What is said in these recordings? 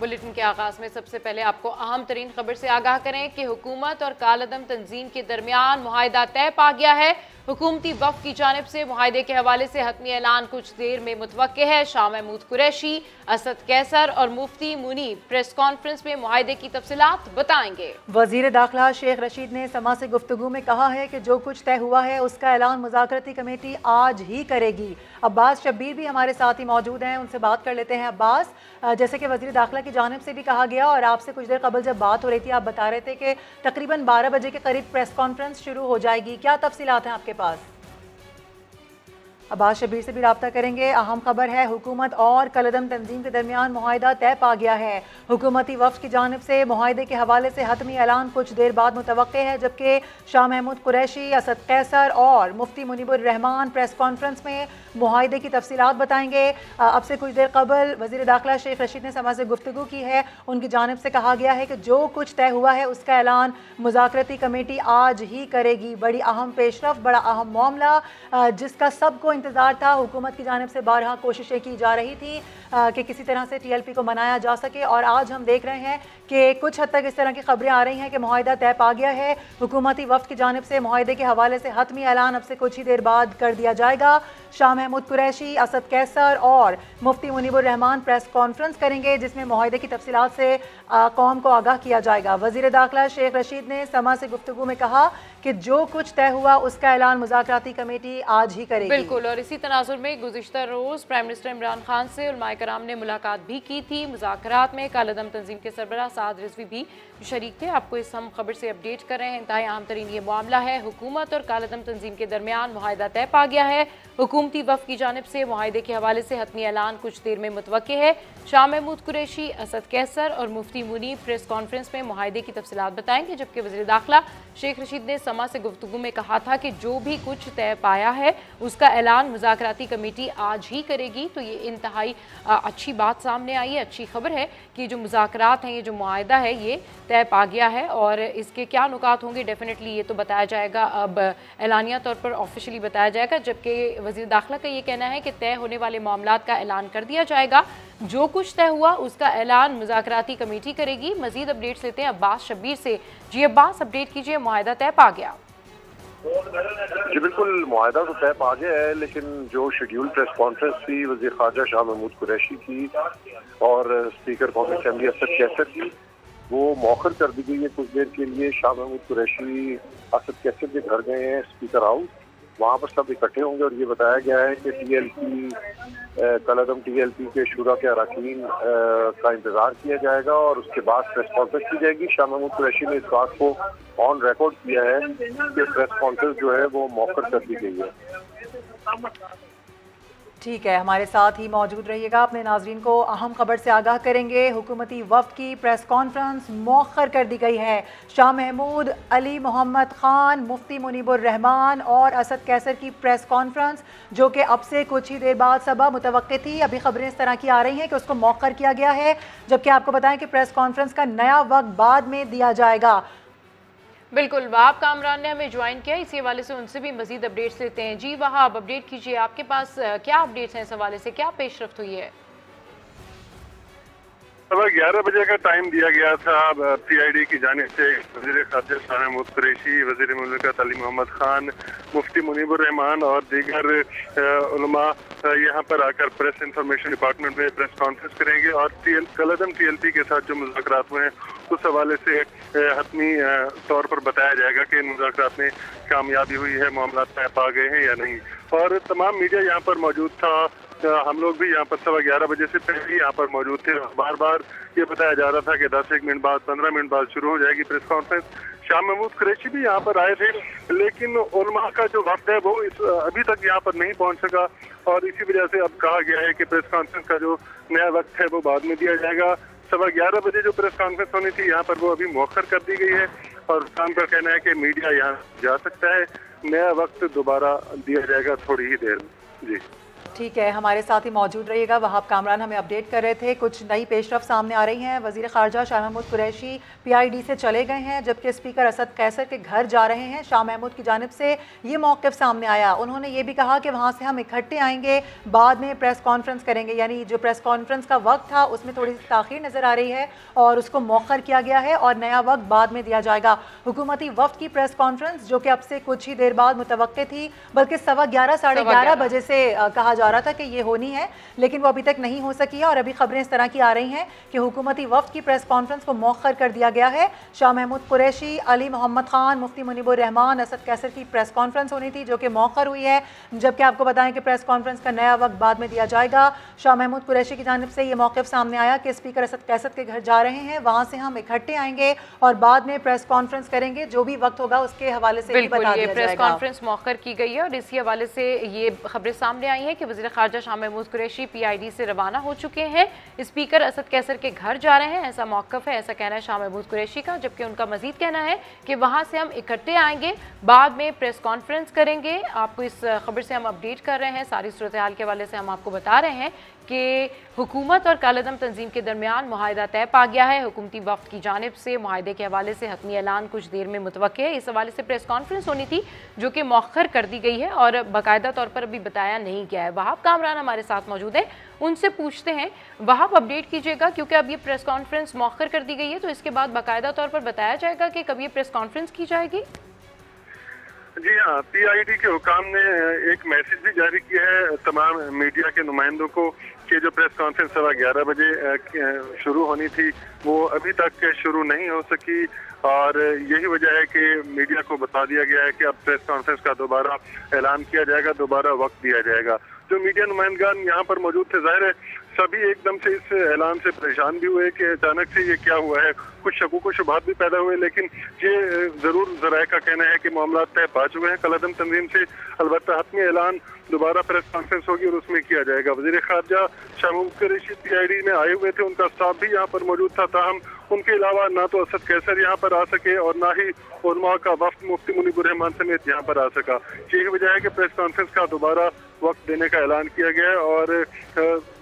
Bulletin के आगाज़ में सबसे पहले आपको अहम तरीन खबर से आगाह करें कि हुकूमत और कालदम तंजीम के दरमियान माहिदा तय पा गया है। हुकूमती वफ की जानब से माहे के हवाले से हतमी ऐलान कुछ देर में मुतव है। शाह महमूद कुरैशी, असद कैसर और मुफ्ती मुनी प्रेस कॉन्फ्रेंस में माहे की तफसीत बताएँगे। वज़ीर दाखिला शेख रशीद ने समा से गुफ्तु में कहा है कि जो कुछ तय हुआ है, उसका ऐलान मुजाकरती कमेटी आज ही करेगी। अब्बास शब्बीर भी हमारे साथ ही मौजूद हैं, उनसे बात कर लेते हैं अब्बास। जैसे कि वजी दाखिला की जानब से भी कहा गया और आपसे कुछ देर कबल जब बात हो रही थी, आप बता रहे थे कि तकरीबन बारह बजे के करीब प्रेस कॉन्फ्रेंस शुरू हो जाएगी। क्या तफसीत हैं आपके पास? अब्बास शबीर से भी रबता करेंगे। अहम खबर है, हुकूमत और कलदम तंजीम के दरमियान माहिदा तय पा गया है। हुकूमती वफ की जानब से माहे के हवाले से हतमी ऐलान कुछ देर बाद मुतव है, जबकि शाह महमूद कुरैशी, असद कैसर और मुफ्ती मुनीबरहमान प्रेस कॉन्फ्रेंस में माहे की तफसीत बताएँगे। अब से कुछ देर कबल वजी दाखिला शेख रशीद ने समा से गुफ्तु की है। उनकी जानब से कहा गया है कि जो कुछ तय हुआ है, उसका ऐलान मुजाकरती कमेटी आज ही करेगी। बड़ी अहम पेशरफ, बड़ा अहम मामला जिसका सबको इंतज़ार था। हुकूमत की जानब से बारह कोशिशें की जा रही थी कि किसी तरह से टीएलपी को मनाया जा सके। और आज हम देख रहे हैं कि कुछ हद तक इस तरह की खबरें आ रही हैं कि माहिदा तय पा गया है। हुकूमती वफ की जानब से माहे के हवाले से हतमी ऐलान अब से कुछ ही देर बाद कर दिया जाएगा। शाह महमूद कुरैशी, असद कैसर और मुफ्ती मुनीबरहमान प्रेस कॉन्फ्रेंस करेंगे, जिसमें माहे की तफसीत से कौम को आगाह किया जाएगा। वज़ीर दाखिला शेख रशीद ने समा से गुफ्तु में कहा कि जो कुछ तय हुआ, उसका ऐलान मुजाकराती कमेटी आज ही करेगी। बिल्कुल, और इसी तनाजुर में गुजशत रोज़ प्राइम मिनिस्टर इमरान खान से कराम ने मुलाकात भी की थी। मुजाकर में कालदम तंजीम के सरबरा साद रिजवी भी शरीक थे। आपको इस हम खबर से अपडेट कर रहे हैं। इंतहा आम तरीन ये मामला है। हुकूमत और कालदम तंजीम के दरमियान माहिदा तय पा गया है। हुकूमती वफ की जानब से माहे के हवाले से हतमी ऐलान कुछ देर में मुतव है। शाह महमूद कुरैशी, असद कैसर और मुफ्ती मुनी प्रेस कॉन्फ्रेंस में माहे की तफसीत बताएँगे, जबकि वजी दाखिला शेख रशीद ने समा से गुफ्तु में कहा था कि जो भी कुछ तय पाया है, उसका ऐलान मुजाकराती कमेटी आज ही करेगी। तो ये इंतहाई अच्छी बात सामने आई है, अच्छी खबर है कि जो मुजाकरात हैं, ये जो माहा है, ये तय पा गया है और इसके क्या नुकात होंगे डेफिनेटली ये तो बताया जाएगा। अब एलानिया तौर पर ऑफिशियली बताया जाएगा, जबकि वजी दाखिला का ये कहना है कि तय होने वाले मामला का ऐलान कर दिया जाएगा। जो कुछ तय हुआ, उसका ऐलान मुजाकराती कमेटी करेगी। मजीद अपडेट्स लेते हैं अब्बास शब्बीर से। जी अब्बास अपडेट कीजिए माहा तय पा गया। जी, बिल्कुल माहा तो तय पा गया है, लेकिन जो शेड्यूल प्रेस कॉन्फ्रेंस थी वजी खारजा शाह महमूद कुरैशी की और स्पीकर कौमी असम्बली असद कैसर की, वो मौखर कर दी गई है कुछ देर के लिए। शाह महमूद कुरैशी असद कैसर के घर गए हैं स्पीकर हाउस वहाँ पर सब इकट्ठे होंगे और ये बताया गया है कि टी एल पी कलदम टी एल पी के शुरा के अरकान का इंतज़ार किया जाएगा और उसके बाद प्रेस कॉन्फ्रेंस की जाएगी। शाह महमूद कुरैशी ने इस बात को ऑन रिकॉर्ड किया है कि प्रेस कॉन्फ्रेंस जो है वो मौकर कर दी गई है। ठीक है, हमारे साथ ही मौजूद रहिएगा अपने नाजरीन को। अहम खबर से आगाह करेंगे, हुकूमती वफ की प्रेस कॉन्फ्रेंस मौखर कर दी गई है। शाह महमूद अली मोहम्मद ख़ान, मुफ्ती मुनीबरहमान और असद कैसर की प्रेस कॉन्फ्रेंस, जो कि अब से कुछ ही देर बाद सबा मुतव थी। अभी खबरें इस तरह की आ रही हैं कि उसको मौखर किया गया है, जबकि आपको बताएँ कि प्रेस कॉन्फ्रेंस का नया वक्त बाद में दिया जाएगा। बिल्कुल, वाब कामरान ने हमें ज्वाइन किया। इसी हवाले से उनसे भी मजीद अपडेट्स लेते हैं। जी, वहाँ आप अपडेट कीजिए। आपके पास क्या अपडेट्स हैं इस हवाले से? क्या पेशरफ हुई है? सुबह ग्यारह बजे का टाइम दिया गया था। पी आई डी की जानब से वज़ीर खारजा शाह महमूद कुरैशी, वज़ीर ममलकत अली मोहम्मद खान, मुफ्ती मुनीबररहमान और दीगर यहाँ पर आकर प्रेस इंफॉर्मेशन डिपार्टमेंट में प्रेस कॉन्फ्रेंस करेंगे और टी एल कलदम टी एल पी के साथ जो मुजाकर हुए हैं, उस हवाले से हतमी तौर पर बताया जाएगा कि इन मुजाकर में कामयाबी हुई है मामला तय पा गए हैं या नहीं। और तमाम मीडिया यहाँ पर मौजूद था। हम लोग भी यहाँ पर सवा ग्यारह बजे से पहले ही यहाँ पर मौजूद थे। बार बार ये बताया जा रहा था कि दस, एक मिनट बाद, पंद्रह मिनट बाद शुरू हो जाएगी प्रेस कॉन्फ्रेंस। शाह महमूद कुरैशी भी यहाँ पर आए थे, लेकिन उलमा का जो वक्त है वो इस, अभी तक यहाँ पर नहीं पहुँच सका। और इसी वजह से अब कहा गया है कि प्रेस कॉन्फ्रेंस का जो नया वक्त है वो बाद में दिया जाएगा। सवा ग्यारह बजे जो प्रेस कॉन्फ्रेंस होनी थी, यहाँ पर वो अभी मौखर कर दी गई है। और खान का कहना है कि मीडिया यहाँ जा सकता है। नया वक्त दोबारा दिया जाएगा थोड़ी ही देर में। जी। ठीक है हमारे साथ ही मौजूद रहिएगा। वहाब कामरान हमें अपडेट कर रहे थे। कुछ नई पेशरफ सामने आ रही हैं। वज़ीर खारजा शाह महमूद कुरैशी पीआईडी से चले गए हैं जबकि स्पीकर असद कैसर के घर जा रहे हैं। शाह महमूद की जानब से ये मौक़ सामने आया। उन्होंने ये भी कहा कि वहाँ से हम इकट्ठे आएँगे बाद में प्रेस कॉन्फ्रेंस करेंगे। यानी जो प्रेस कॉन्फ्रेंस का वक्त था उसमें थोड़ी सी ताखिर नज़र आ रही है और उसको मौखर किया गया है और नया वक्त बाद में दिया जाएगा। हुकूमती वफ्त की प्रेस कॉन्फ्रेंस जो कि अब से कुछ ही देर बाद मुतव थी बल्कि सवा ग्यारह साढ़े ग्यारह बजे से कहा जा रहा था कि ये होनी है लेकिन वो अभी तक नहीं हो सकी है और अभी खबरें इस तरह की आ रही हैं कि हुकूमती वफ्त की प्रेस कॉन्फ्रेंस को मौखर कर दिया गया है। शाह महमूद कुरैशी अली मोहम्मद खान मुफ्ती मुनीबरहमान असद कैसर की प्रेस कॉन्फ्रेंस होनी थी जो कि मौखर हुई है। जबकि आपको बताएँ कि प्रेस कॉन्फ्रेंस का नया वक्त बाद में दिया जाएगा। शाह महमूद कुरैशी की जानब से ये मौक़ सामने आया कि स्पीकर असद कैसर के घर जा रहे हैं वहाँ से हम इकट्ठे आएँगे और बाद में प्रेस कॉन्फ्रेंस करेंगे। जो भी वक्त होगा उसके हवाले से बता दिया प्रेस कॉन्फ्रेंस मौखर की गई है और इसी हवाले से ये खबरें सामने आई हैं कि वजी खारजा शाह महमूद कुरैशी पीआईडी से रवाना हो चुके हैं। स्पीकर असद कैसर के घर जा रहे हैं। ऐसा मौकफ है, ऐसा कहना है शाह महमूद कुरैशी का, जबकि उनका मजीद कहना है कि वहाँ से हम इकट्ठे आएँगे, बाद में प्रेस कॉन्फ्रेंस करेंगे। आपको इस खबर से हम अपडेट कर रहे हैं, सारी सूरत हाल के हवाले से हम आपको बता रहे हैं कि हुकूमत और कालदम तंजीम के दरमियान माहिदा तय पा गया है। हुकूमती वक्त की जानब से माहे के हवाले से हतमी ऐलान कुछ देर में मुतव है। इस हवाले से प्रेस कॉन्फ्रेंस होनी थी, जो कि मौखर कर दी गई है और बाकायदा तौर पर अभी बताया नहीं गया है। वहाब कामरान हमारे साथ मौजूद है। उनसे पूछते हैं, वहाब अपडेट कीजिएगा, क्योंकि अब ये प्रेस कॉन्फ्रेंस मौखर कर दी गई है तो इसके बाद बाकायदा तौर पर बताया जाएगा कि कब ये प्रेस कॉन्फ्रेंस की जाएगी। जी हाँ पीआईडी के हुकाम ने एक मैसेज भी जारी किया है तमाम मीडिया के नुमाइंदों को कि जो प्रेस कॉन्फ्रेंस सवा ग्यारह बजे शुरू होनी थी, वो अभी तक शुरू नहीं हो सकी। और यही वजह है कि मीडिया को बता दिया गया है कि अब प्रेस कॉन्फ्रेंस का दोबारा ऐलान किया जाएगा, दोबारा वक्त दिया जाएगा। जो मीडिया नुमाइंदगान यहाँ पर मौजूद थे, ज़ाहिर है, सभी एकदम से इस ऐलान से परेशान भी हुए कि अचानक से ये क्या हुआ है। कुछ शकू को शुभात भी पैदा हुए, लेकिन ये ज़रूर जराए का कहना है कि मामला तय पा चुके हैं। कलदम तंजीम से अलबत् हतमी ऐलान दोबारा प्रेस कॉन्फ्रेंस होगी और उसमें किया जाएगा। वज़ीर खारजा Shah Qureshi P I D में आए हुए थे, उनका स्टाफ भी यहाँ पर मौजूद था। ताहम उनके अलावा ना तो असद कैसर यहाँ पर आ सके और ना ही उलमा का वक्त मुफ्ती मुनीबरहमान समेत यहाँ पर आ सका। यही वजह है कि प्रेस कॉन्फ्रेंस का दोबारा वक्त देने का ऐलान किया गया है और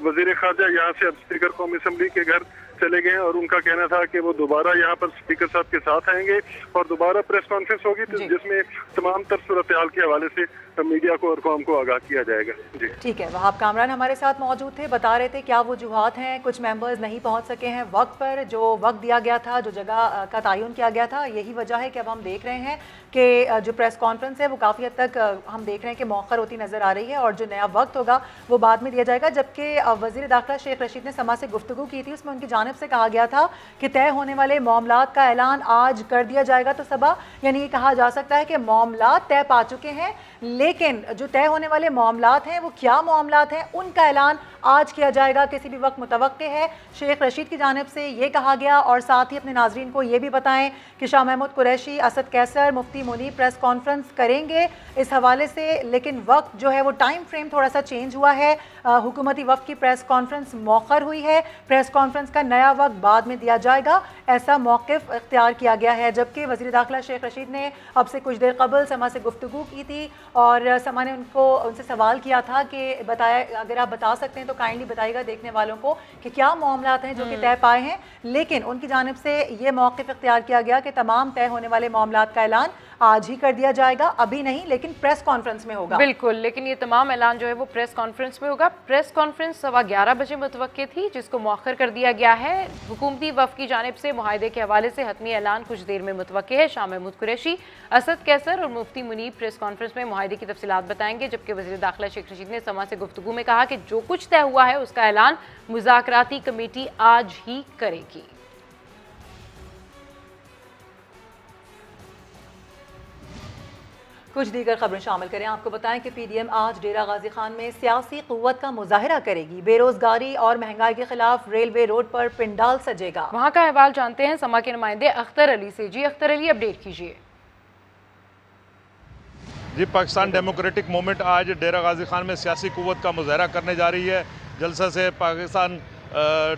वज़ीर खारजा यहाँ से अब स्पीकर कौमी असम्बली के घर चले गए और उनका कहना था कि वो दोबारा यहाँ पर स्पीकर साहब के साथ आएँगे और दोबारा प्रेस कॉन्फ्रेंस होगी तो जिसमें तमाम तर सूरत हाल के हवाले से मीडिया को और कौम को आगाह किया जाएगा। जी। ठीक है वहाब कामरान हमारे साथ मौजूद थे, बता रहे थे क्या वजूहत हैं, कुछ मेंबर्स नहीं पहुँच सके हैं वक्त पर, जो वक्त दिया गया था, जो जगह का तयन किया गया था, यही वजह है कि अब हम देख रहे हैं कि जो प्रेस कॉन्फ्रेंस है, वो काफ़ी हद तक हम देख रहे हैं कि मौखर होती नज़र आ रही है और जो नया वक्त होगा, वो बाद में दिया जाएगा, जबकि वजी दाखिला शेख रशीद ने समा से गुफ्तु की थी, उसमें उनकी जानब से कहा गया था कि तय होने वाले मामला का ऐलान आज कर दिया जाएगा तो सभा यानी ये कहा जा सकता है कि मामला तय पा चुके हैं लेकिन जो तय होने वाले मामला हैं वो क्या मामला हैं उनका ऐलान आज किया जाएगा, किसी भी वक्त मुतव है। शेख रशीद की जानब से ये कहा गया और साथ ही अपने नाजरन को ये भी बताएँ कि शाह महमूद कुरैशी, असद कैसर, मुफ्ती मुनी प्रेस कॉन्फ्रेंस करेंगे इस हवाले से, लेकिन वक्त जो है वो टाइम फ्रेम थोड़ा सा चेंज हुआ है। हुकूमती वक्त की प्रेस कॉन्फ्रेंस मौखर हुई है। प्रेस कॉन्फ्रेंस का नया वक्त बाद में दिया जाएगा। ऐसा मौक़ इख्तियार किया गया है, जबकि वजी दाखिला शेख रशीद ने अब से कुछ देर कबल समा से गुफ्तु की थी और समा ने उनको, उनसे सवाल किया था कि बताया, अगर आप बता सकते हैं तो काइंडली बताइएगा देखने वालों को कि क्या मामला हैं जो कि। तय पाए हैं। लेकिन उनकी जानब से ये मौक़ इख्तियार किया गया कि तमाम तय होने वाले मामला का ऐलान आज ही कर दिया जाएगा, अभी नहीं, लेकिन प्रेस कॉन्फ्रेंस में होगा। बिल्कुल, लेकिन ये तमाम ऐलान जो है वो प्रेस कॉन्फ्रेंस में होगा। प्रेस कॉन्फ्रेंस सवा ग्यारह बजे मुतव थी, जिसको मौखर कर दिया गया है। हुकूमती वफ की जानब से माहे के हवाले से हतमी ऐलान कुछ देर में मुतव है। शाह महमूद कुरैशी, असद कैसर और मुफ्ती मुनीब प्रेस कॉन्फ्रेंस में माहे की तफसीत बताएँगे, जबकि वजी दाखिला शेख रशीद ने समा से गुफ्तु में कहा कि जो कुछ तय हुआ है, उसका ऐलान मुजाकराती कमेटी आज ही करेगी। कुछ दीगर खबरें शामिल करें। आपको बताएँ कि पीडीएम आज डेरा गाजी खान में सियासी कुत का मुजाहरा करेगी। बेरोजगारी और महँगाई के खिलाफ रेलवे रोड पर पिंडाल सजेगा। वहाँ का अहवाल जानते हैं, समा के नुमाइंदे अख्तर अली से। जी, अख्तर अली, अपडेट कीजिए। जी पाकिस्तान डेमोक्रेटिक मूवमेंट आज डेरा गाजी खान में सियासी कुत का मुजाहरा करने जा रही है। जलसा से पाकिस्तान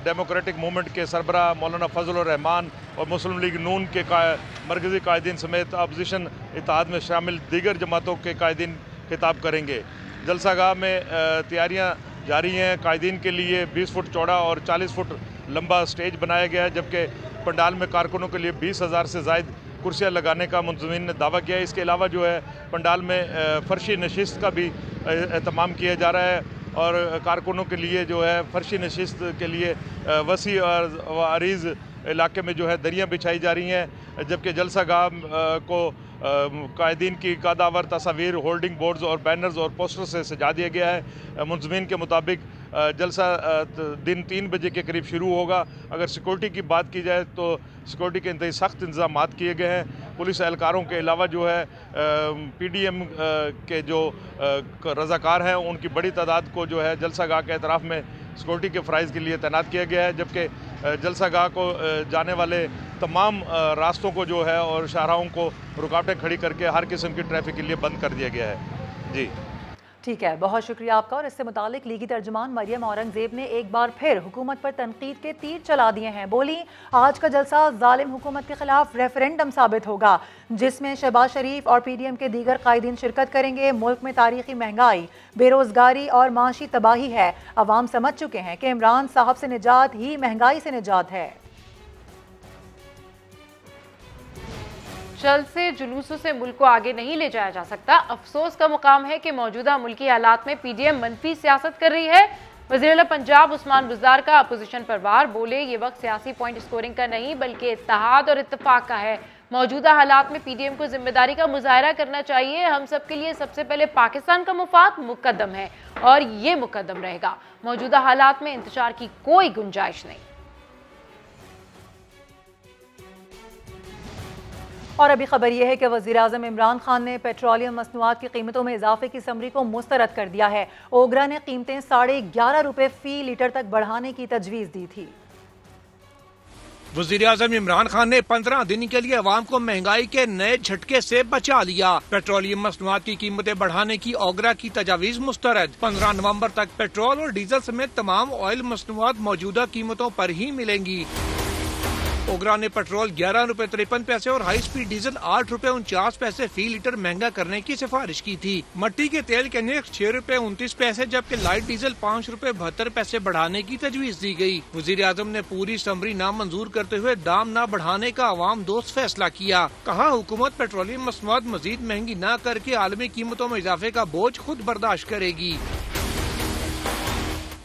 डेमोक्रेटिक मूवमेंट के सरबरा मौलाना फजलरहमान और मुस्लिम लीग नून के का, मरकज़ी कायदीन समेत अपोजिशन इतिहाद में शामिल दीगर जमातों के कायदीन खिताब करेंगे। जलसा गाह में तैयारियाँ जारी हैं। कायदीन के लिए 20 फुट चौड़ा और 40 फुट लंबा स्टेज बनाया गया है जबकि पंडाल में कारकुनों के लिए बीस हज़ार से जायद कुर्सियाँ लगाने का मुंतमिन ने दावा किया है। इसके अलावा जो है, पंडाल में फ़र्शी नशस्त का भी अहतमाम किया जा रहा है और कारकुनों के लिए जो है, फ़र्शी नशस्त के लिए वसी और अरीज़ इलाके में जो है, दरियाँ बिछाई जा रही हैं। जबकि जलसा गाह को कायदीन की कादावर तस्वीर, होल्डिंग बोर्ड्स और बैनर्स और पोस्टर से सजा दिया गया है। मुंजमिन के मुताबिक जलसा दिन तीन बजे के करीब शुरू होगा। अगर सिक्योरिटी की बात की जाए तो सिक्योरिटी के इंतई सख्त इंतज़ाम किए गए हैं। पुलिस एहलकारों के अलावा जो है पी डी एम के जो रजाकार हैं, उनकी बड़ी तादाद को जो है जलसा गाह के अतराफ़ में सिक्योरिटी के फ़राइज़ के लिए तैनात किया गया है। जबकि जलसा गाह को जाने वाले तमाम रास्तों को जो है और शाहराहों को रुकावटें खड़ी करके हर किस्म की ट्रैफ़िक के लिए बंद कर दिया गया है। जी। ठीक है, बहुत शुक्रिया आपका। और इससे मुतालिक लीगी तर्जुमान मरियम औरंगज़ेब ने एक बार फिर हुकूमत पर तनकीद के तीर चला दिए हैं। बोली, आज का जलसा जालिम हुकूमत के खिलाफ रेफरेंडम साबित होगा, जिसमें शहबाज शरीफ और पी डी एम के दीगर कायदीन शिरकत करेंगे। मुल्क में तारीखी महँगाई, बेरोजगारी और माशी तबाही है। अवाम समझ चुके हैं कि इमरान साहब से निजात ही महँगाई से निजात है। जल्द से जुलूसों से मुल्क को आगे नहीं ले जाया जा सकता। अफसोस का मुकाम है कि मौजूदा मुल्की हालात में पीडीएम मनफी सियासत कर रही है। वज़ीर पंजाब उस्मान बुजार का अपोजिशन पर वार। बोले, ये वक्त सियासी पॉइंट स्कोरिंग का नहीं, बल्कि इतिहाद और इतफाक का है। मौजूदा हालात में पीडीएम को ज़िम्मेदारी का मुजाहरा करना चाहिए। हम सब के लिए सबसे पहले पाकिस्तान का मुफाद मुकदम है और ये मुकदम रहेगा। मौजूदा हालात में इंतज़ार की कोई गुंजाइश नहीं। और अभी खबर यह है कि वजी अजम इमरान खान ने पेट्रोलियम मसनूआत की कीमतों में इजाफे की समरी को मुस्तरद कर दिया है। ओगरा ने कीमतें साढ़े ग्यारह रुपए फ़ी लीटर तक बढ़ाने की तजवीज़ दी थी। वज़ीर अजम इमरान खान ने पंद्रह दिन के लिए अवाम को महँगाई के नए झटके से बचा लिया। पेट्रोलियम मसनूआत की कीमतें बढ़ाने की ओगरा की तजावीज मुस्तरद। पंद्रह नवंबर तक पेट्रोल और डीजल समेत तमाम ऑयल मसनूआत मौजूदा कीमतों पर ही मिलेंगी। ओगरा ने पेट्रोल ग्यारह रूपए तिरपन पैसे और हाई स्पीड डीजल आठ रूपए उनचास पैसे फ़ी लीटर महँगा करने की सिफारिश की थी। मट्टी के तेल के निर्ख छह रूपए उनतीस पैसे, जबकि लाइट डीजल पाँच रूपए बहत्तर पैसे बढ़ाने की तजवीज दी गई वज़ीर आज़म ने पूरी समरी नामंजूर करते हुए दाम न बढ़ाने का आवाम दोस्त फैसला किया। कहा, हुकूमत पेट्रोलियम मसनूआत मजीद महँगी न करके आलमी कीमतों में इजाफे का बोझ खुद बर्दाश्त करेगी।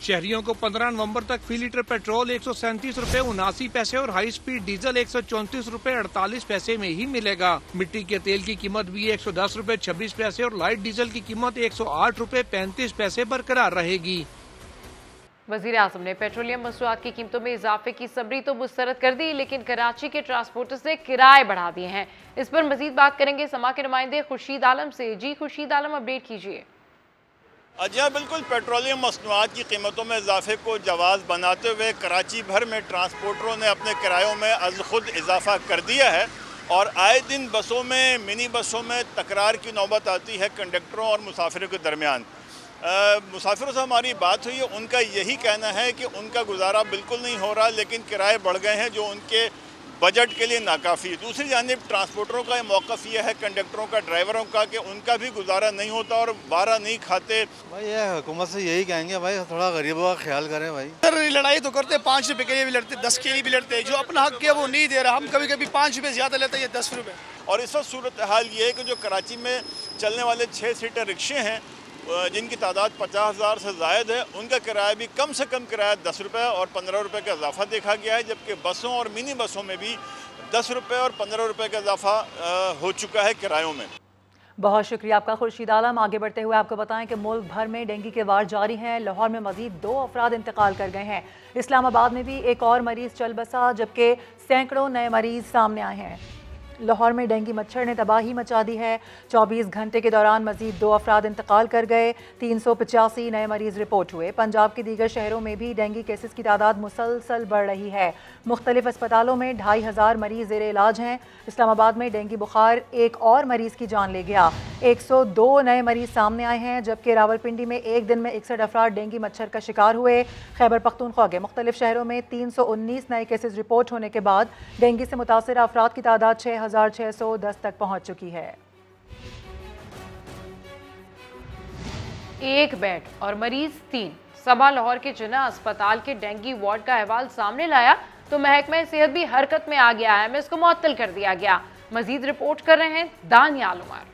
शहरियों को 15 नवंबर तक फ़ी लीटर पेट्रोल एक सौ सैंतीस रूपए उनासी पैसे और हाई स्पीड डीजल एक सौ चौंतीस रूपए अड़तालीस पैसे में ही मिलेगा। मिट्टी के तेल की कीमत भी एक सौ दस रूपए छब्बीस पैसे और लाइट डीजल की कीमत एक सौ आठ रूपए पैंतीस पैसे बरकरार रहेगी। वज़ीर आज़म ने पेट्रोलियम मसनूआत की कीमतों में इजाफे की सबरी तो मुस्तरद कर दी, लेकिन कराची के ट्रांसपोर्टर्स ने किराए बढ़ा दिए हैं। इस पर मजीद बात करेंगे समा के नुमाइंदे खुर्शीद आलम से। जी, खुर्शीद आलम, अपडेट कीजिए। जी हाँ बिल्कुल, पेट्रोलियम मसनूआत की कीमतों में इजाफे को जवाज़ बनाते हुए कराची भर में ट्रांसपोर्टरों ने अपने किरायों में अज खुद इजाफा कर दिया है और आए दिन बसों में, मिनी बसों में तकरार की नौबत आती है कंडक्टरों और मुसाफिरों के दरमियान। मुसाफिरों से हमारी बात हुई है उनका यही कहना है कि उनका गुजारा बिल्कुल नहीं हो रहा, लेकिन किराए बढ़ गए हैं, जो उनके बजट के लिए नाकाफ़ी दूसरी जानब ट्रांसपोर्टरों का मौक़ यह है कंडक्टरों का ड्राइवरों का कि उनका भी गुजारा नहीं होता और बारह नहीं खाते। भाई ये हुकूमत से यही कहेंगे भाई थोड़ा गरीबों का ख्याल करें भाई। सर लड़ाई तो करते हैं पाँच रुपये के लिए भी लड़ते दस के लिए भी लड़ते जो अपना हक है वो नहीं दे रहा। हम कभी कभी पाँच रुपये ज़्यादा लेते हैं दस रुपये और इस वक्त सूरत हाल ये है कि जो कराची में चलने वाले छः सीटर रिक्शे हैं जिनकी तादाद पचास हज़ार से जायद है, उनका किराया भी कम से कम किराया दस रुपये और पंद्रह रुपये का इजाफा देखा गया है, जबकि बसों और मिनी बसों में भी दस रुपये और पंद्रह रुपये का इजाफा हो चुका है किरायों में। बहुत शुक्रिया आपका, खुर्शीद आलम। आगे बढ़ते हुए आपको बताएँ कि मुल्क भर में डेंगू के वार जारी हैं। लाहौर में मजीद दो अफराद इंतकाल कर गए हैं। इस्लामाबाद में भी एक और मरीज़ चल बसा, जबकि सैकड़ों नए मरीज़ सामने आए हैं। लाहौर में डेंगू मच्छर ने तबाही मचा दी है। 24 घंटे के दौरान मजीद दो अफराद इंतकाल कर गए। तीन सौ पचासी नए मरीज़ रिपोर्ट हुए। पंजाब के दीगर शहरों में भी डेंगू केसेस की तादाद मुसलसल बढ़ रही है। मुख्तलिफ़ अस्पतालों में ढाई हज़ार मरीज़ जेर इलाज हैं। इस्लामाबाद में डेंगू बुखार एक और मरीज़ की जान ले गया। एक सौ दो नए मरीज़ सामने आए हैं, जबकि रावलपिंडी में एक दिन में इकसठ अफराद डेंगू मच्छर का शिकार हुए। खैबर पख्तूनख्वा के मुख्तलिफ़ शहरों में तीन सौ उन्नीस नए केसेज रिपोर्ट होने के बाद डेंगू से मुतासर अफराद की तादाद छः हज़ार छः सौ दस तक पहुँच चुकी है। एक बेड और मरीज़ तीन। सबा लाहौर के जिना अस्पताल के डेंगी वार्ड का अहवाल सामने लाया तो महकमा सेहत भी हरकत में आ गया है। इसको मुअत्तल कर दिया गया। मजीद रिपोर्ट कर रहे हैं दानियाल उमर।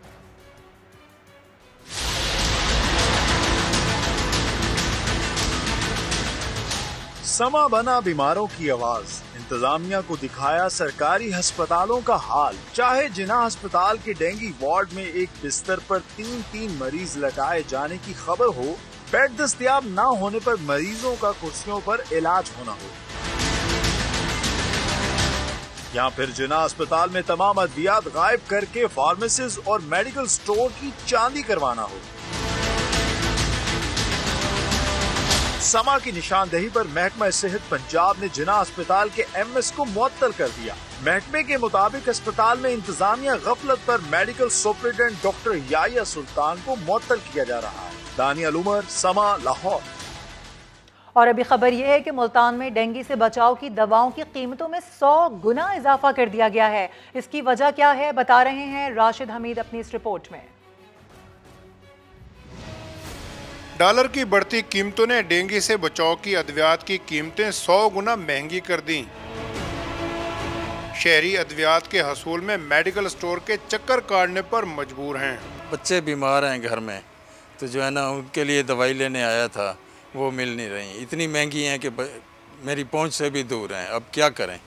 समा बना बीमारों की आवाज़। इंतजामिया को दिखाया सरकारी अस्पतालों का हाल। चाहे जिना अस्पताल के डेंगी वार्ड में एक बिस्तर पर तीन तीन मरीज़ लटाए जाने की खबर हो, बेड दस्तियाब न होने पर मरीजों का कुर्सियों पर इलाज होना हो। या फिर जिना अस्पताल में तमाम अद्वियात गायब करके फार्मेसिस्ट और मेडिकल स्टोर की चांदी करवाना हो। समा की निशानदेही पर महकमा सेहत पंजाब ने जिना अस्पताल के एमएस को मुअत्तल कर दिया। महकमे के मुताबिक अस्पताल में इंतजामिया गफलत पर medical superintendent doctor Yahya Sultan को मुअत्तल किया जा रहा है। दानियल उमर, समा, लाहौर। और अभी खबर यह है कि मुल्तान में डेंगू से बचाव की दवाओं की कीमतों में 100 गुना इजाफा कर दिया गया है। इसकी वजह क्या है, बता रहे हैं राशिद हमीद अपनी इस रिपोर्ट में। डॉलर की बढ़ती कीमतों ने डेंगू से बचाव की अद्वियात की कीमतें 100 गुना महँगी कर दी। शहरी अद्वियात के हसूल में मेडिकल स्टोर के चक्कर काटने पर मजबूर हैं। बच्चे बीमार हैं घर में तो जो है ना उनके लिए दवाई लेने आया था वो मिल नहीं रही। इतनी महँगी हैं कि मेरी पहुँच से भी दूर हैं। अब क्या करें?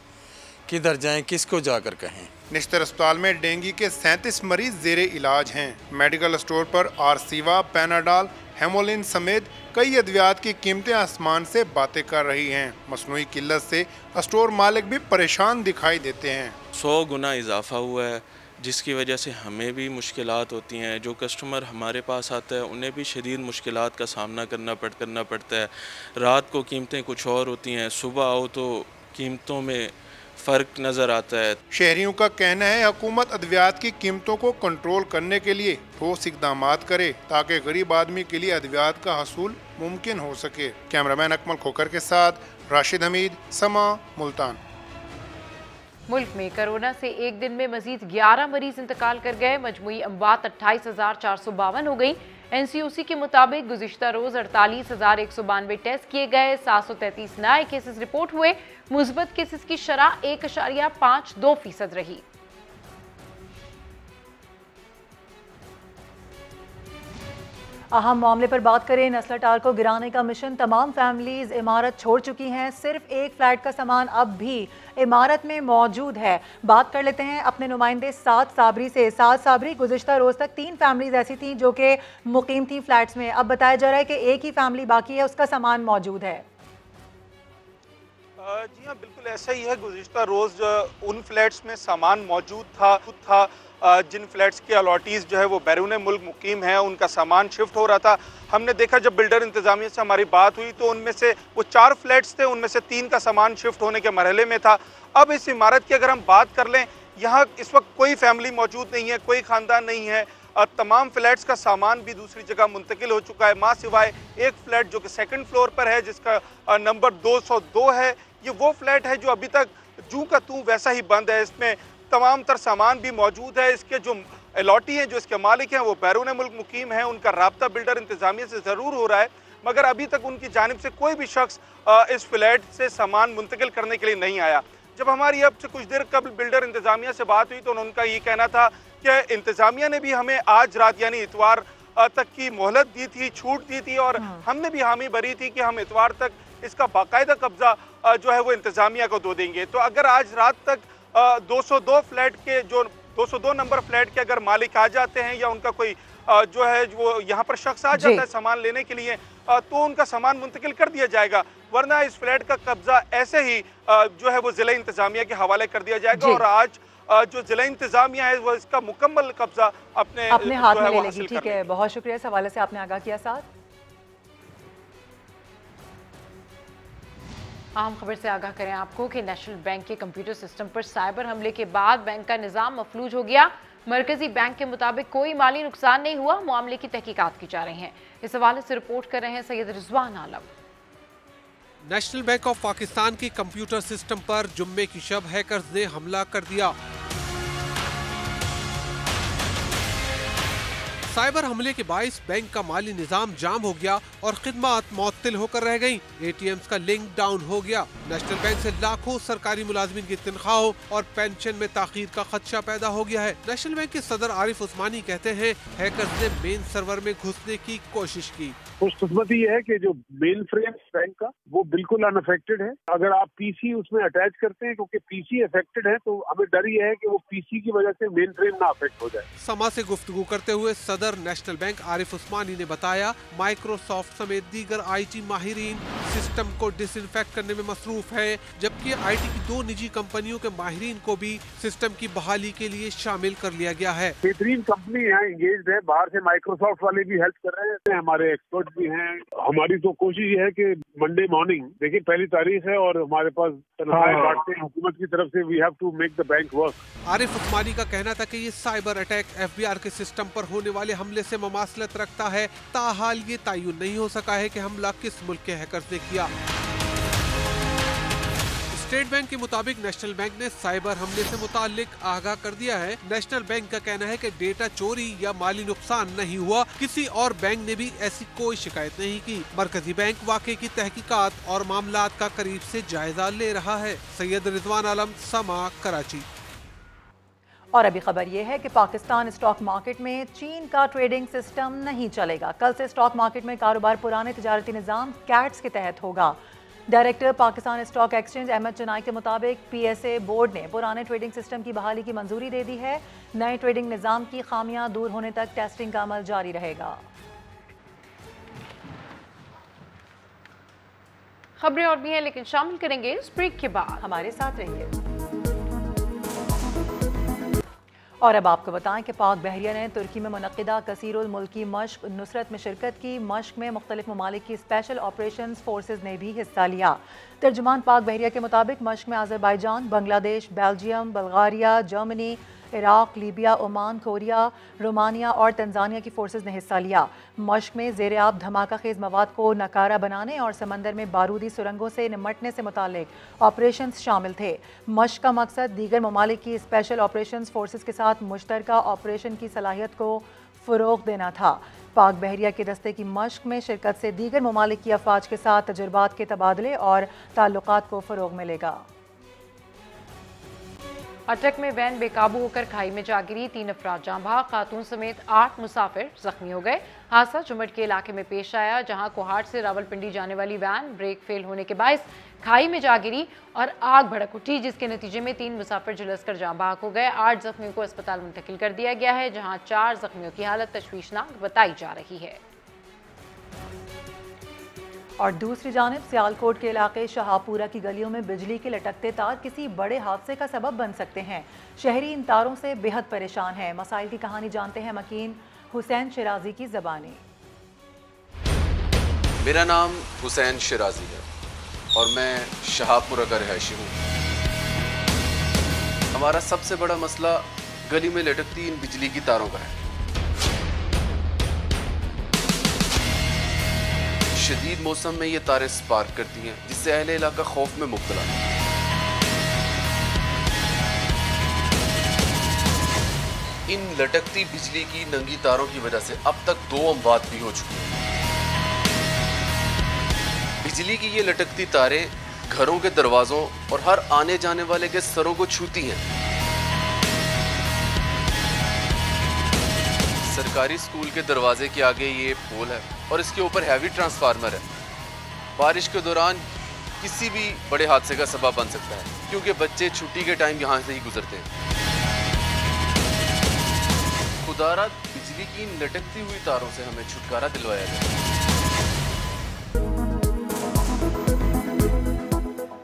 किधर जाएँ? किसको जाकर कहें? निश्तर अस्पताल में डेंगू के सैंतीस मरीज़ जेर इलाज हैं। मेडिकल स्टोर पर आरसीवा पैनाडाल हेमोलिन समेत कई अद्वियात की कीमतें आसमान से बातें कर रही हैं। मसनू किल्लत से स्टोर मालिक भी परेशान दिखाई देते हैं। सौ गुना इजाफा हुआ है, जिसकी वजह से हमें भी मुश्किल होती हैं। जो कस्टमर हमारे पास आता है, उन्हें भी शदीद मुश्किल का सामना करना पड़, करना पड़ता है। रात को कीमतें कुछ और होती हैं, सुबह आओ तो कीमतों में फ़र्क नज़र आता है। शहरियों का कहना है हुकूमत अद्वियात की कीमतों को कंट्रोल करने के लिए ठोस इकदाम करे ताकि गरीब आदमी के लिए अद्वियात का हसूल मुमकिन हो सके। कैमरामैन अकमल खोकर के साथ राशिद हमीद समा मुल्तान। मुल्क में कोरोना से एक दिन में मजीद 11 मरीज़ इंतकाल कर गए। मजमू अमवात अट्ठाईस हज़ार चार सौ बावन हो गई। एन सी ओ सी के मुताबिक गुजशत रोज अड़तालीस हज़ार एक सौ बानवे टेस्ट किए गए। सात सौ तैतीस नए केसेस रिपोर्ट हुए। मुस्बत केसेस की शरह एक अशारिया पाँच दो फ़ीसद रही। अहम मामले पर बात करें, नस्ल टार को गिराने का मिशन, तमाम फैमिलीज़ इमारत छोड़ चुकी हैं। सिर्फ़ एक फ्लैट का सामान अब भी इमारत में मौजूद है। बात कर लेते हैं अपने नुमाइंदे सात साबरी से। सात साबरी गुजशत रोज तक तीन फैमिलीज़ ऐसी थी जो कि मुकीम थी फ्लैट्स में। अब बताया जा रहा है कि एक ही फैमिली बाकी है, उसका सामान मौजूद है। जी हाँ बिल्कुल ऐसा ही है। गुजशत रोज़ उन फ्लैट्स में सामान मौजूद था, खुद था जिन फ्लैट्स के अलॉटीज़ जो है वो बैरून मुल्क मुकीम हैं, उनका सामान शिफ्ट हो रहा था। हमने देखा जब बिल्डर इंतजामिया से हमारी बात हुई तो उनमें से वो चार फ्लैट्स थे, उनमें से तीन का सामान शिफ्ट होने के मरहले में था। अब इस इमारत की अगर हम बात कर लें, यहाँ इस वक्त कोई फैमिली मौजूद नहीं है, कोई ख़ानदान नहीं है। तमाम फ्लैट्स का सामान भी दूसरी जगह मुंतकिल हो चुका है। माँ सिवाय एक फ्लैट जो कि सेकंड फ्लोर पर है, जिसका नंबर 202 है ये वो फ्लैट है जो अभी तक जू का तू वैसा ही बंद है। इसमें तमाम तर सामान भी मौजूद है। इसके जो अलॉटी हैं जो इसके मालिक हैं वो बैरून मुल्क मुकीम हैं। उनका रबता बिल्डर इंतजामिया से ज़रूर हो रहा है मगर अभी तक उनकी जानब से कोई भी शख्स इस फ्लैट से सामान मुंतकिल करने के लिए नहीं आया। जब हमारी अब से कुछ देर कबल बिल्डर इंतजामिया से बात हुई तो उनका ये कहना था कि इंतजामिया ने भी हमें आज रात यानी इतवार तक की मोहलत दी थी छूट दी थी और हाँ। हमने भी हामी भरी थी कि हम इतवार तक इसका बाकायदा कब्जा जो है वो इंतजामिया को दो देंगे। तो अगर आज रात तक 202 फ्लैट के जो 202 नंबर फ्लैट के अगर मालिक आ जाते हैं या उनका कोई जो है वो यहाँ पर शख्स आ जाता है सामान लेने के लिए तो उनका सामान मुंतकिल कर दिया जाएगा वरना इस फ्लैट का कब्जा ऐसे ही जो है वो जिला इंतजामिया के हवाले कर दिया जाएगा और आज जो जिला इंतजामिया है वो इसका मुकम्मल कब्जा अपने अपने हाथ में ले लेगी। ठीक है बहुत शुक्रिया इस हवाले से आपने आगाह किया साथ। अहम खबर से आगाह करें आपको कि नेशनल बैंक के कंप्यूटर सिस्टम पर साइबर हमले के बाद बैंक का निज़ाम मफलूज हो गया। मरकजी बैंक के मुताबिक कोई माली नुकसान नहीं हुआ, मामले की तहकीकत की जा रही है। इस हवाले से रिपोर्ट कर रहे हैं Syed Rizwan Alam. National bank of Pakistan की कंप्यूटर सिस्टम पर जुम्मे की शब हैकर्स ने हमला कर दिया। साइबर हमले के बाईस बैंक का माली निज़ाम जाम हो गया और खिदमत मअतल होकर रह गई एटीएम का लिंक डाउन हो गया। नेशनल बैंक ऐसी लाखों सरकारी मुलाजमन की तनख्वाहों और पेंशन में ताखीर का खदशा पैदा हो गया है। नेशनल बैंक के सदर आरिफ उस्मानी कहते हैं हैकर्स ने मेन सर्वर में घुसने की कोशिश की। खुशकिस्मती ये है कि जो मेन फ्रेम बैंक का वो बिल्कुल अनअफेक्टेड है। अगर आप पीसी उसमें अटैच करते हैं क्योंकि पीसी अफेक्टेड है तो हमें डर ये है कि वो पीसी की वजह से मेन फ्रेम ना अफेक्ट हो जाए। समा से गुफ्तगू करते हुए सदर नेशनल बैंक आरिफ उस्मानी ने बताया माइक्रोसॉफ्ट समेत दीगर आईटी माहिरीन सिस्टम को डिसइंफेक्ट करने में मसरूफ है जबकि आईटी की दो निजी कंपनियों के माहिरीन को भी सिस्टम की बहाली के लिए शामिल कर लिया गया है। बेहतरीन कंपनी यहाँ इंगेज है बाहर से माइक्रोसॉफ्ट वाले भी हेल्प कर रहे हैं। हमारे एक्सपर्ट भी हैं। हमारी तो कोशिश ये है कि मंडे मॉर्निंग देखिए पहली तारीख है और हमारे पास हाँ। बांटते हैं। हुकूमत की तरफ़ से we have to make the bank work Arif Usmani का कहना था कि ये साइबर अटैक एफबीआर के सिस्टम पर होने वाले हमले से ममासलत रखता है। ताहाल ये तयन नहीं हो सका है कि हमला किस मुल्क के हैकर्स ने किया। स्टेट बैंक के मुताबिक नेशनल बैंक ने साइबर हमले से मुतालिक आगाह कर दिया है। नेशनल बैंक का कहना है कि डेटा चोरी या माली नुकसान नहीं हुआ। किसी और बैंक ने भी ऐसी कोई शिकायत नहीं की। मरकजी बैंक वाकई की तहकीकात और मामला का करीब से जायजा ले रहा है। सैयद रिजवान आलम, समा कराची। और अभी खबर यह है कि पाकिस्तान स्टॉक मार्केट में चीन का ट्रेडिंग सिस्टम नहीं चलेगा। कल से स्टॉक मार्केट में कारोबार पुराने तजारती निज़ाम कैट्स के तहत होगा। Director Pakistan stock exchange Ahmed Chinoy के मुताबिक पीएसए बोर्ड ने पुराने ट्रेडिंग सिस्टम की बहाली की मंजूरी दे दी है। नए ट्रेडिंग निज़ाम की खामियाँ दूर होने तक टेस्टिंग का अमल जारी रहेगा। खबरें और भी हैं लेकिन शामिल करेंगे इस ब्रेक के बाद। हमारे साथ रहिए। और अब आपको बताएँ कि पाक बहरिया ने तुर्की में मनदा कसीर मुल्की मश्क, नुसरत में शिरकत की। मश्क में मुख्तलिफ़ ममालिक की स्पेशल ऑपरेशन फोर्सेज ने भी हिस्सा लिया। तर्जुमान पाक बहरिया के मुताबिक मश्क में Azerbaijan Bangladesh, Belgium, Bulgaria, Germany, Iraq, Libya, Oman, Korea, Romania और तंजानिया की फोर्सेज ने हिस्सा लिया। मश्क में जेर आब धमाका खेज मवाद को नकारा बनाने और समंदर में बारूदी सुरंगों से निमटने से मुतक ऑपरेशन शामिल थे। मश्क का मकसद दीगर ममालिक स्पेशल ऑपरेशन फोर्सेज के साथ मुश्तर ऑपरेशन की सलाहियत को फ़रोग देना था। पाक बहरिया के दस्ते की मश्क में शिरकत से दीगर ममालिक की अफवाज के साथ तजुर्बात के तबादले और ताल्लुक को फ़रोग मिलेगा। अटक में वैन बेकाबू होकर खाई में जा गिरी, तीन जाँ भाग खातून समेत आठ मुसाफिर जख्मी हो गए। हादसा जुमट के इलाके में पेश आया, जहाँ कोहाट से रावलपिंडी जाने वाली वैन ब्रेक फेल होने के बायस खाई में जा गिरी और आग भड़क उठी, जिसके नतीजे में तीन मुसाफिर झुलस कर जाँ भाग हो गए। आठ जख्मियों को अस्पताल मुंतकिल कर दिया गया है, जहाँ चार जख्मियों की हालत तशवीशनाक बताई जा रही है। और दूसरी जानब, सियालकोट के इलाके शाहपुरा की गलियों में बिजली के लटकते तार किसी बड़े हादसे का सबब बन सकते हैं। शहरी इन तारों से बेहद परेशान है। मसाइल की कहानी जानते हैं मकीन हुसैन शराजी की जबानी। मेरा नाम हुसैन शराजी है और मैं शाहपुरा का रहायशी हूँ। हमारा सबसे बड़ा मसला गली में लटकती इन बिजली की तारों का है। शदीद मौसम में ये तारें स्पार्क करती हैं, जिससे अहले इलाका खौफ में मुबतला इन लटकती बिजली की नंगी तारों की वजह से अब तक दो अमवात भी हो चुके हैं। बिजली की ये लटकती तारे घरों के दरवाजों और हर आने जाने वाले के सरों को छूती हैं। सरकारी स्कूल के दरवाजे के आगे ये पोल है। और इसके ऊपर हैवी ट्रांसफार्मर है। बारिश के दौरान किसी भी बड़े हादसे का सबब बन सकता है, क्योंकि बच्चे छुट्टी के टाइम यहाँ से ही गुजरते हैं। खुदारा बिजली की लटकती हुई तारों से हमें छुटकारा दिलवाया जाए।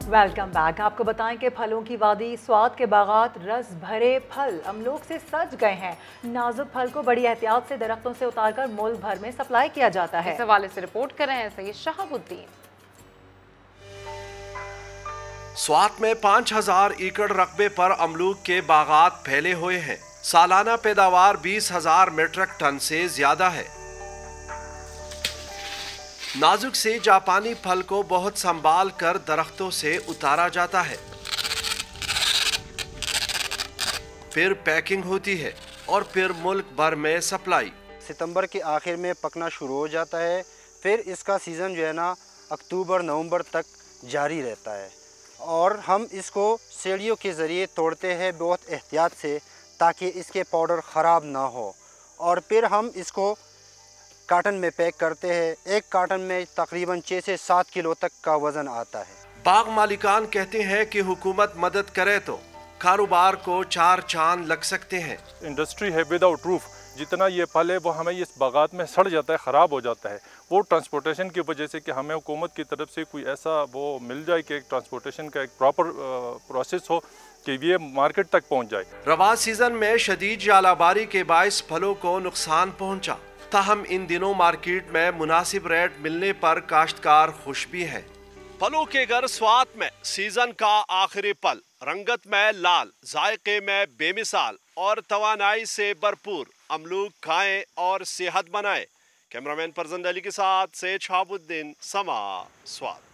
Welcome back. आपको बताएँ कि फलों की वादी स्वाद के बागात रस भरे फल अमलोक से सज गए हैं। नाजुक फल को बड़ी एहतियात से दरख्तों से उतारकर मुल्क भर में सप्लाई किया जाता है। इस हवाले से रिपोर्ट कर रहे हैं सैयद शहाबुद्दीन। स्वात में पाँच हज़ार एकड़ रकबे पर अमलूक के बागात फैले हुए हैं। सालाना पैदावार बीस हज़ार मीट्रिक टन से ज़्यादा है। नाजुक से जापानी फल को बहुत संभाल कर दरख्तों से उतारा जाता है। फिर पैकिंग होती है और फिर मुल्क भर में सप्लाई। सितंबर के आखिर में पकना शुरू हो जाता है। फिर इसका सीज़न जो है ना, अक्टूबर, नवंबर तक जारी रहता है। और हम इसको सीढ़ियों के ज़रिए तोड़ते हैं बहुत एहतियात से, ताकि इसके पाउडर ख़राब ना हो। और फिर हम इसको काटन में पैक करते हैं। एक कार्टन में तकरीबन छः से सात किलो तक का वज़न आता है। बाग मालिकान कहते हैं कि हुकूमत मदद करे तो कारोबार को चार चाँद लग सकते हैं। इंडस्ट्री है विदाउट रूफ जितना ये फल है वो हमें इस बागात में सड़ जाता है ख़राब हो जाता है। वो ट्रांसपोर्टेशन की वजह से कि हमें हुकूमत की तरफ़ से कोई ऐसा वो मिल जाए कि ट्रांसपोर्टेशन का एक प्रॉपर प्रोसेस हो कि ये मार्केट तक पहुँच जाए। रवा सीज़न में शदीद जालाबारी के बायस फलों को नुकसान पहुँचा। ताहम इन दिनों मार्केट में मुनासिब रेट मिलने पर काश्तकार खुश भी है। फलों के घर स्वाद में सीज़न का आखिरी पल, रंगत में लाल, जायके में बेमिसाल और तवानाई से भरपूर, अमलूक खाएँ और सेहत बनाए। कैमरामैन परजंद अली के साथ से छाबुद्दीन समा स्वाद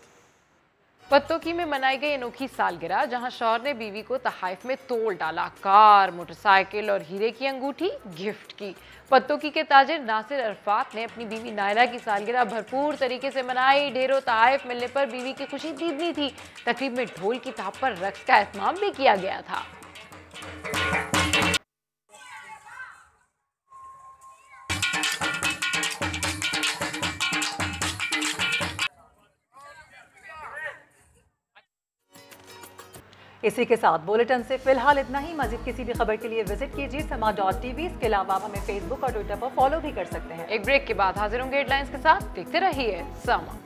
पत्तोकी में मनाई गई अनोखी सालगिरह, जहाँ शौहर ने बीवी को तहाइफ में तोड़ डाला। कार, मोटरसाइकिल और हीरे की अंगूठी गिफ्ट की। पत्तोकी के ताजिर नासिर अरफात ने अपनी बीवी नायरा की सालगिरह भरपूर तरीके से मनाई। ढेरों तहाइफ मिलने पर बीवी की खुशी दीदनी थी। तकरीब में ढोल की ताप पर रक्स का एहतमाम भी किया गया था। इसी के साथ बुलेटिन से फ़िलहाल इतना ही। मजीद किसी भी खबर के लिए विज़िट कीजिए समा डॉट टीवी इसके अलावा आप हमें फेसबुक और ट्विटर पर फॉलो भी कर सकते हैं। एक ब्रेक के बाद हाजिर होंगे हेडलाइंस के साथ। देखते रहिए समा।